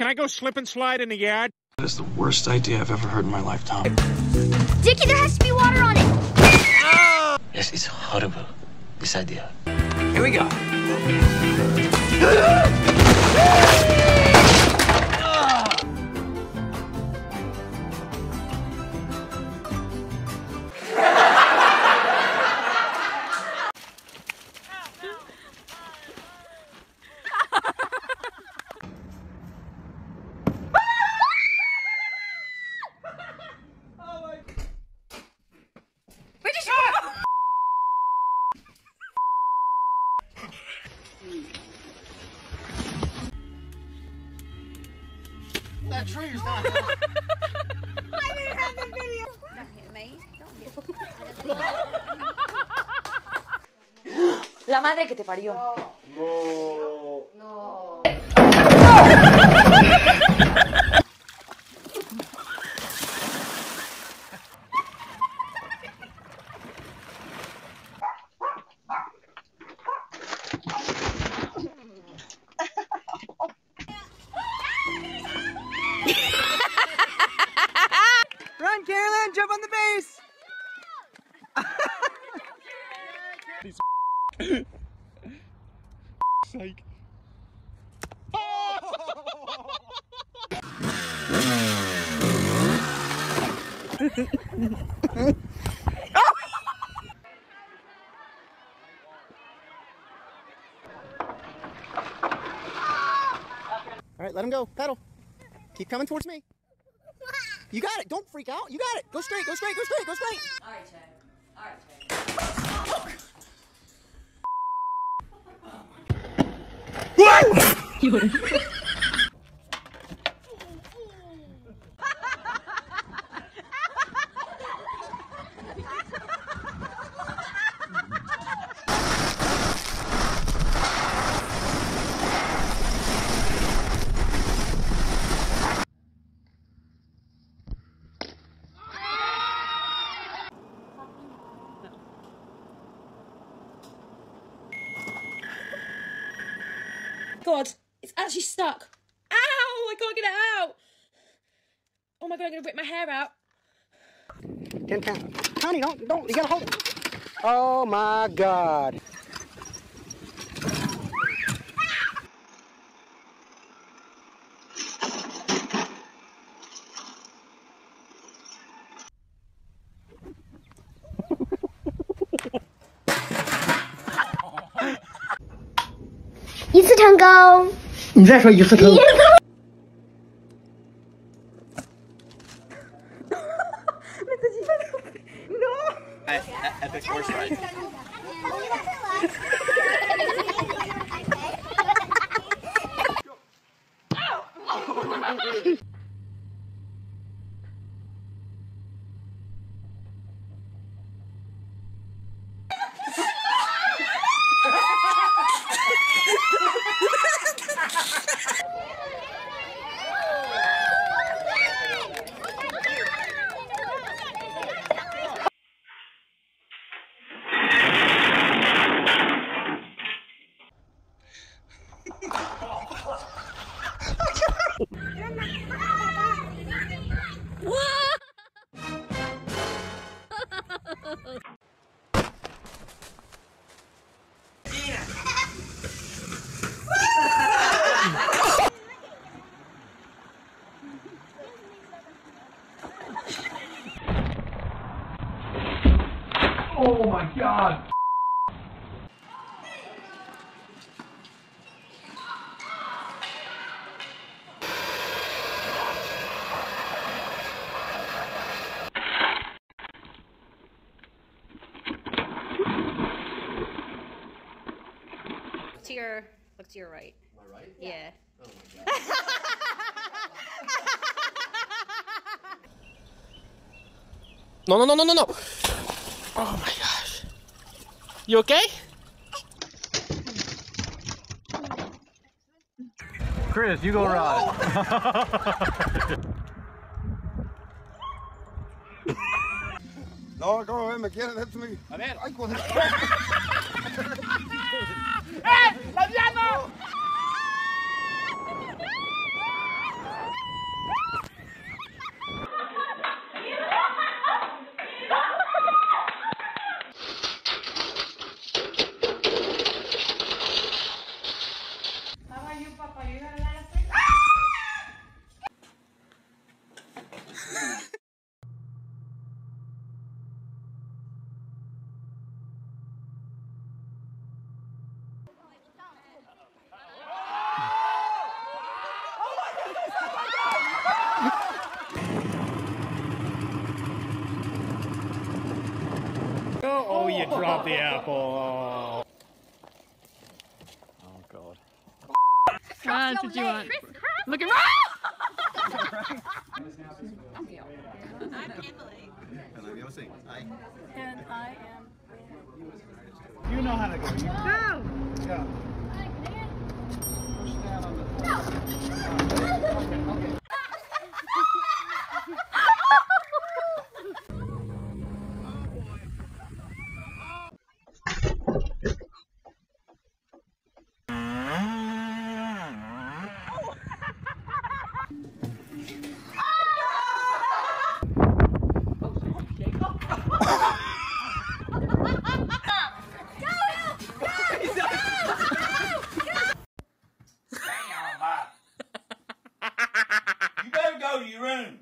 can I go slip and slide in the yard? That is the worst idea I've ever heard in my lifetime. Dickie, there has to be water on it. Yes, it's horrible, this idea. Here we go. La madre que te parió. All right, go. Pedal. Keep coming towards me. You got it. Don't freak out. You got it. Go straight. Go straight. Go straight. Go straight. All right, Chad. All right, Chad. God, it's actually stuck. Ow! I can't get it out. Oh my god, I'm gonna rip my hair out. Ten count. Honey, don't, don't. You gotta hold it. Oh my God.一次成功。你再说一次成功。 Epic horse ride. Oh my god! Look to your, look to your right. My right? Yeah. Oh my God. No, no, no, no, no, no. Oh my gosh. You okay? Chris, you go ride. No, go ahead, McKenna. That's me. A ver. Ay, con- you dropped the apple. Oh god. What you want? Look at And I am. You know how to go. You Go! go. Push down on the. You better go to your room.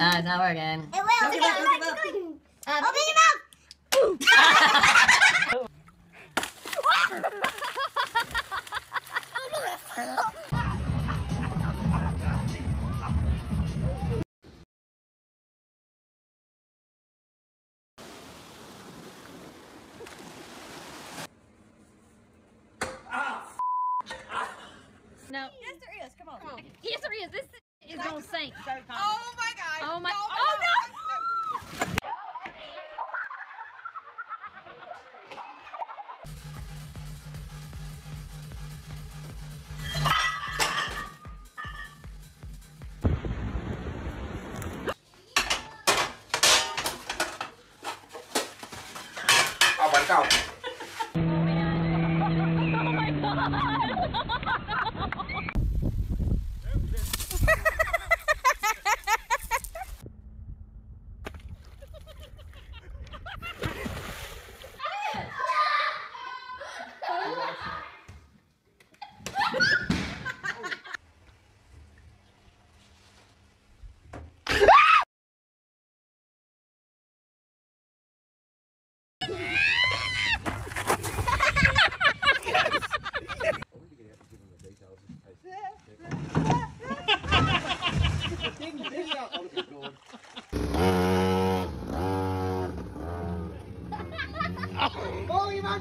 Uh, it's not working. It will. Open your mouth. Ah, no. Yes, there is. Come on. Yes, there is. This is gonna sink. Oh my god. Oh my. Oh no, Oh no.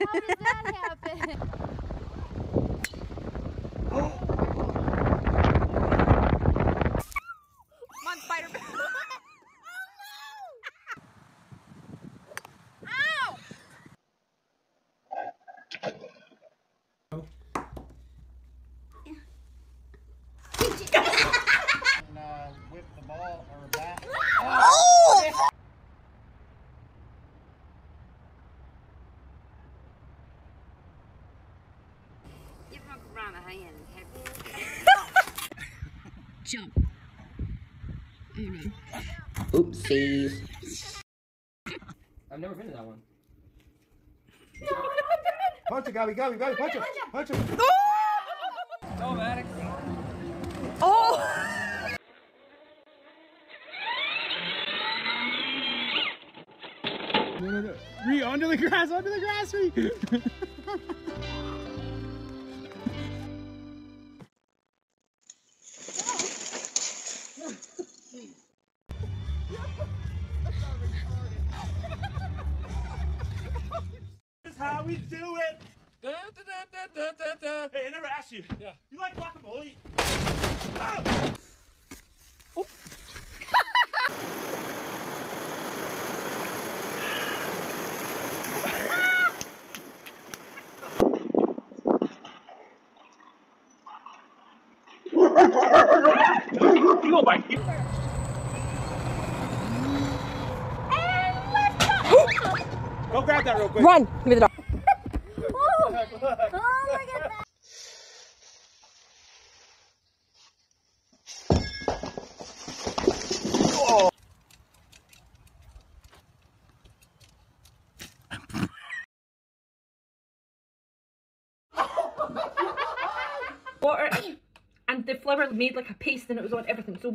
How does that happen? Come on, Spider-Man. And, uh, whip the ball or bat. You have around a hand. Jump. Oh, Oopsies. I've never been to that one. Punch it, Gabby, Gabby, Gabby, punch it. Punch it. No, no, no. Ree, under the grass, under the grass, Ree. water, and the flour made like a paste, and it was on everything. So.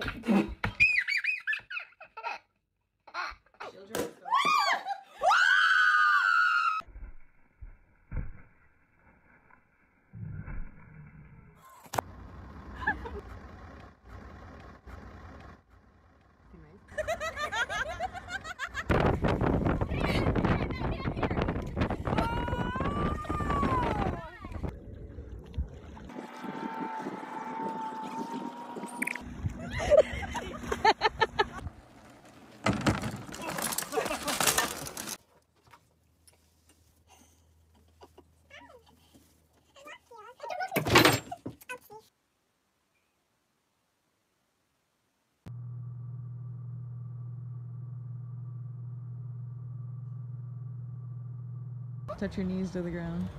Touch your knees to the ground.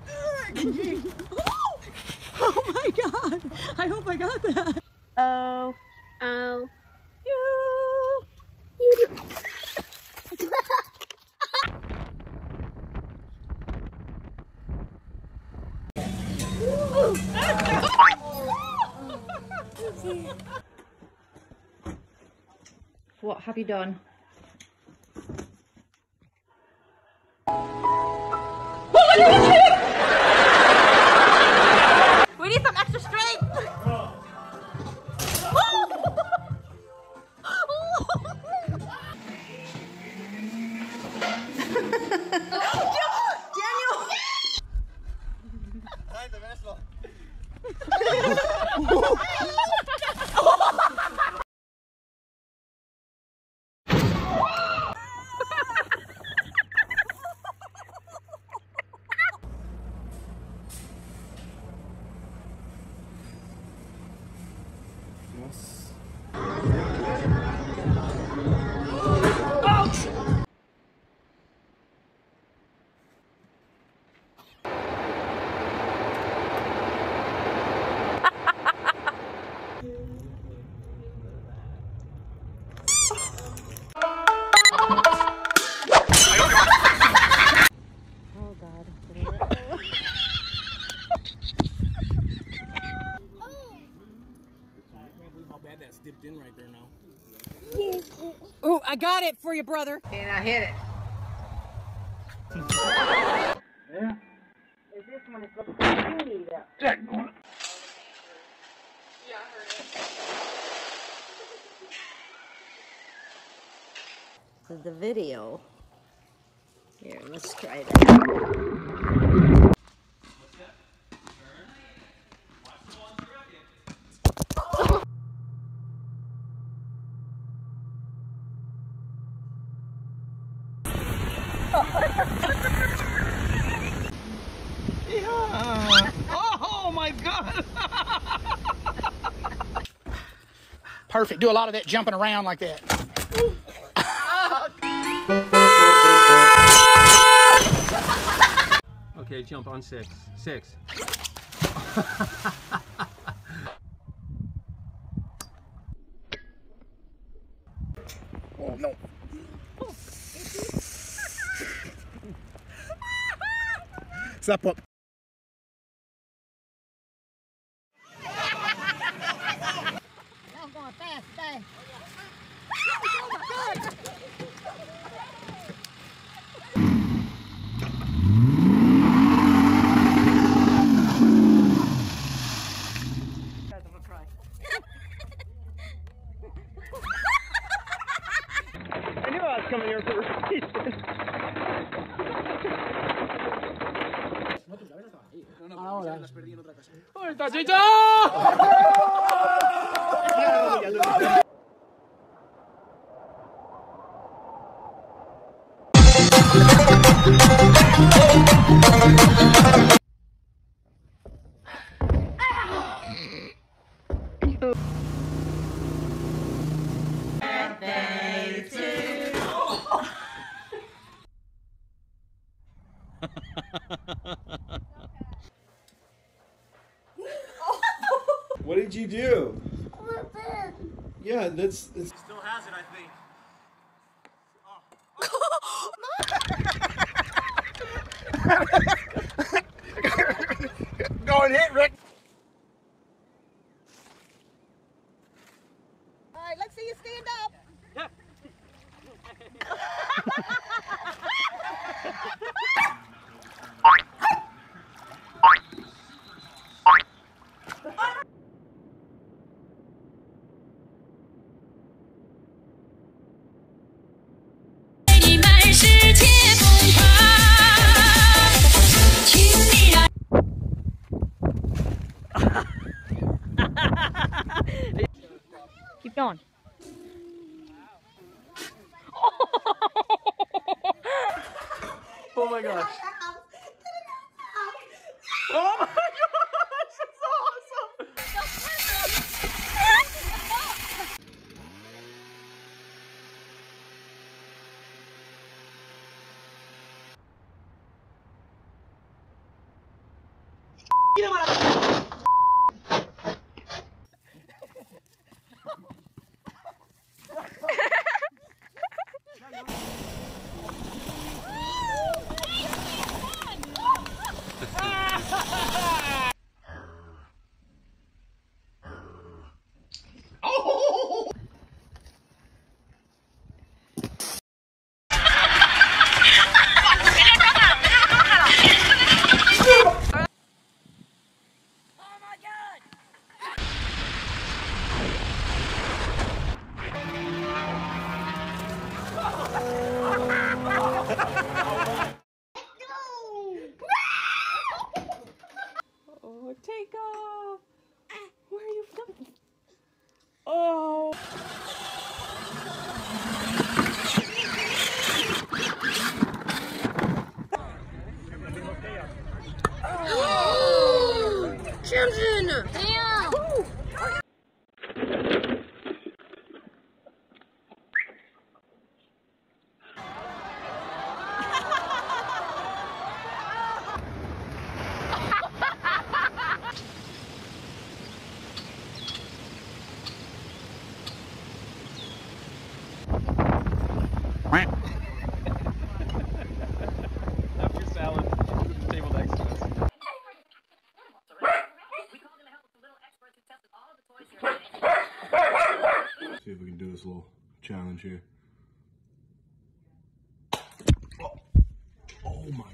oh my god! I hope I got that. Oh. Oh. What have you done? Got it for you, brother. And I hit it. yeah. Is this one The video. Here, let's try that. Perfect. Do a lot of that jumping around like that. Okay, jump on six. Six. Oh no. Step up. I'm going fast today. I knew I was coming here for a reason. What did you do? Yeah, that's. See if we can do this little challenge here. Oh, oh my.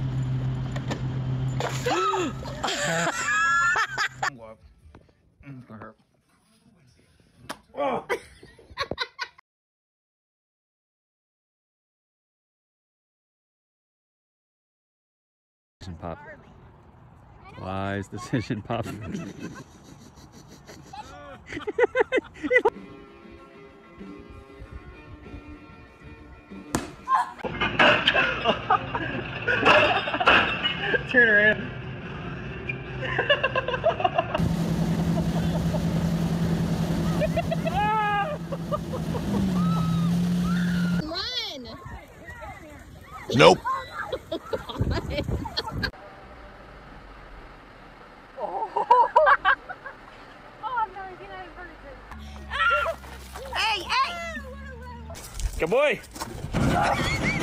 Decision pop. Wise decision pop. Turn around. Run! Nope. Oh, hey, hey! Good boy.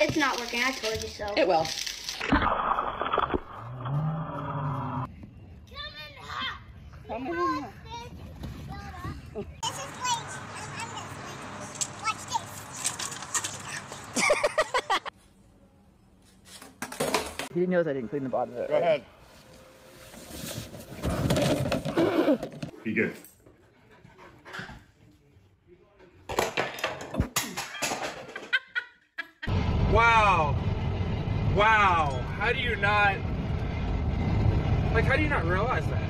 it's not working, I told you so. It will. Knows I didn't clean the bottom of it. Go ahead. Be good. Wow. Wow. How do you not like how do you not realize that?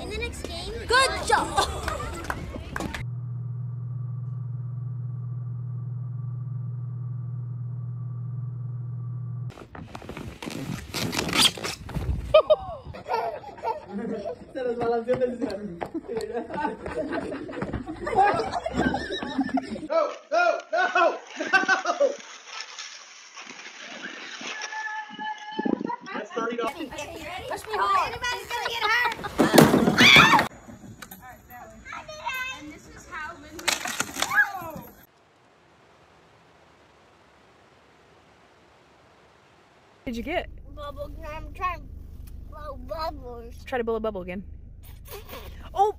In the next game, good job! No, no, no, no! Push me hard. Anybody's gonna get hurt. And this is how when we. Did you get? Bubble. I'm trying to blow bubbles. Try to blow a bubble again. Oh!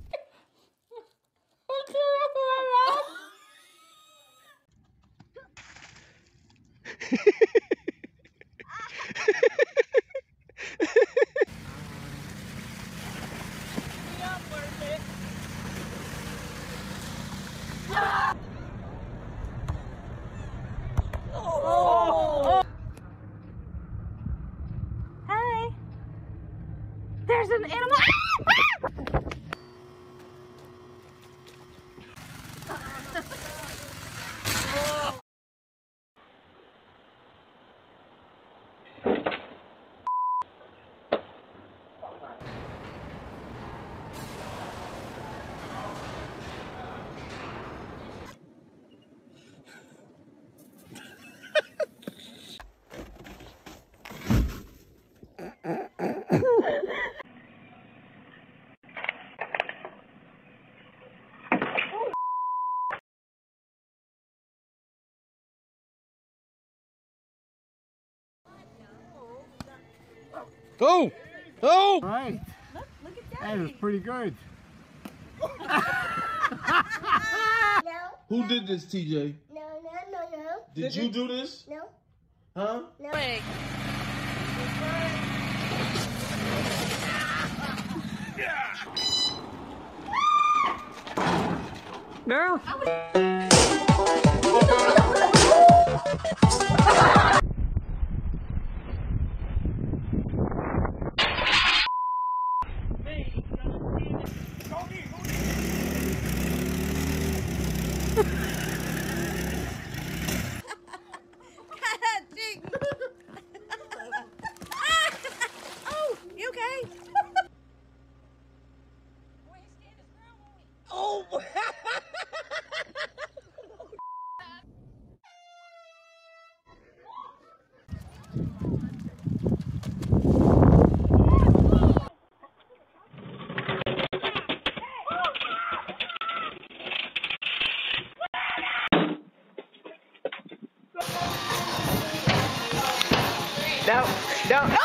Hi. There's an animal. Go! Go! Right. That was pretty good. No, Who did this, TJ? no, no, no, no. Did you do this? No, Huh? no. Girl. oh, you okay? oh. No, no.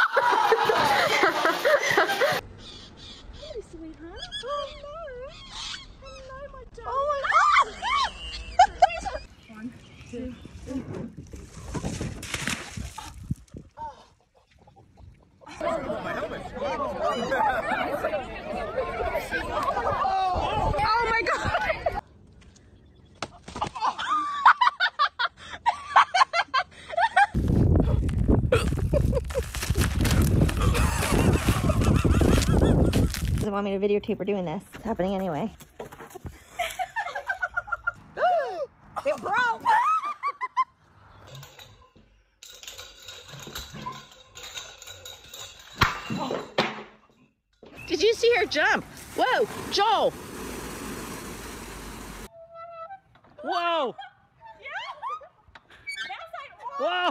Oh my god! Doesn't want me to videotape her doing this. It's happening anyway. It broke! Did you see her jump? Whoa, Joel! Whoa! Whoa!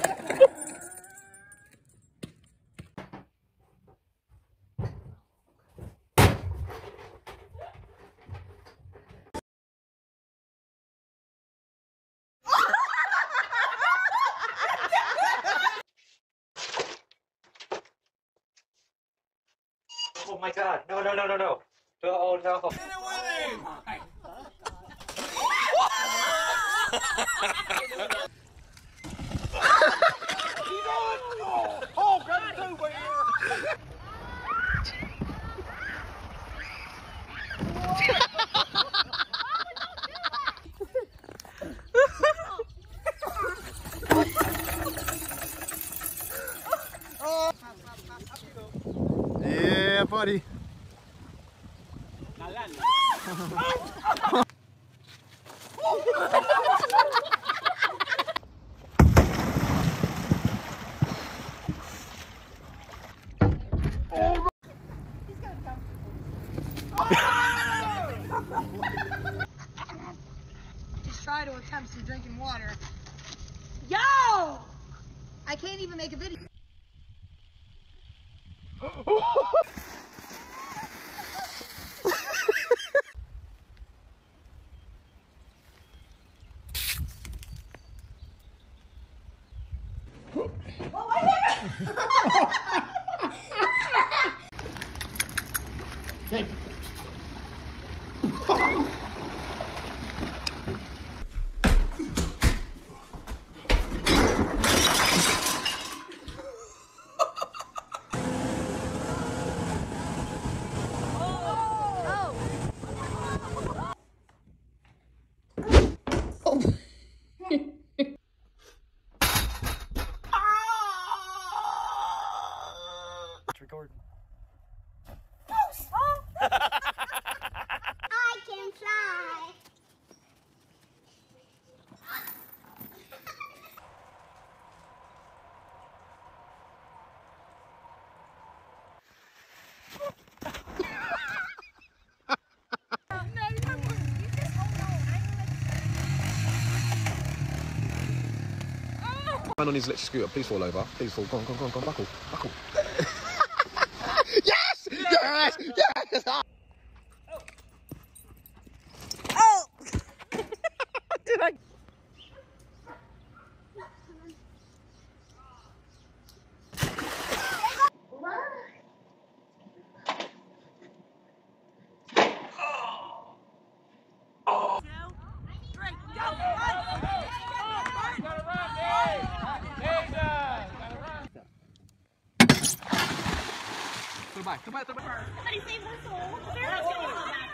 my god. No, no, no, no, no. Oh no. Oh, Yeah, buddy. Just try to attempt some drinking water. Yo! I can't even make a video. Record. I can fly. Man on his electric scooter, please fall over. Please fall. Go on, go on, go on, go on. Buckle, buckle. yes! Yes! Yes! Oh! Did I? Come back, come back, come. Somebody save her soul. no.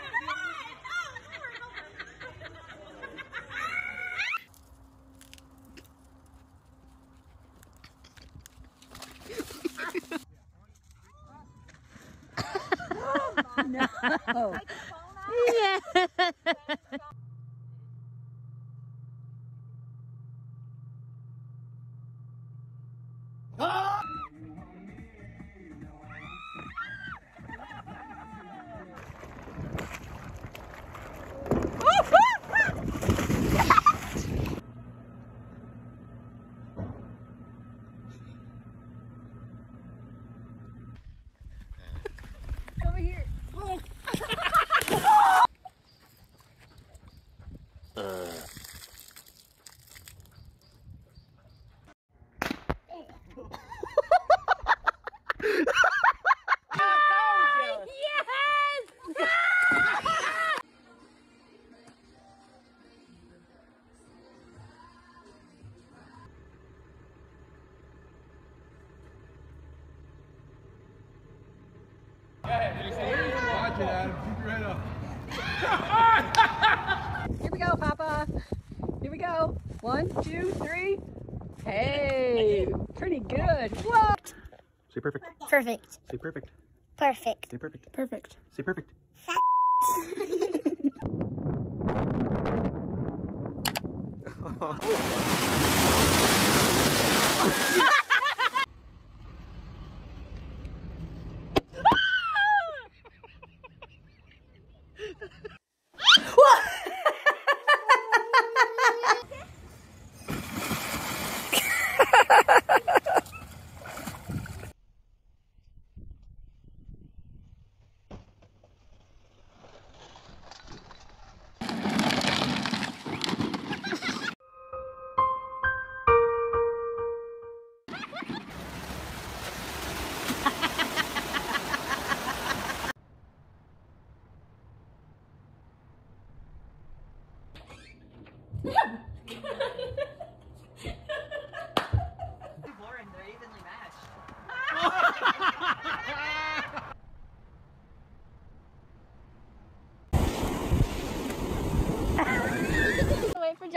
Perfect. Perfect. Say perfect. Perfect. Say perfect. Perfect. Say perfect.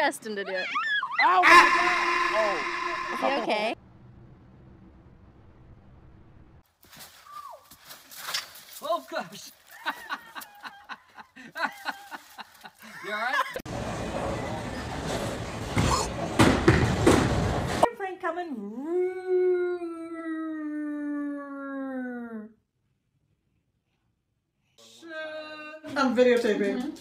Justin to do it. Ow! Oh. Is he okay? Oh gosh. you alright? Airplane coming. I'm videotaping. No,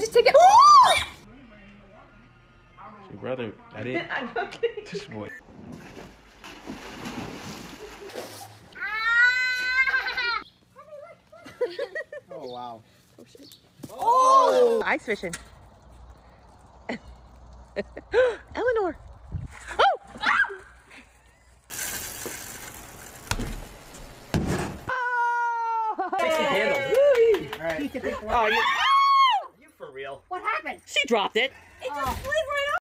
I'm just taking. Your brother, that it? I'm okay. This boy. Oh, wow. Oh! oh. Ice fishing. Eleanor. All right. Oh, you, You for real? what happened? She dropped it.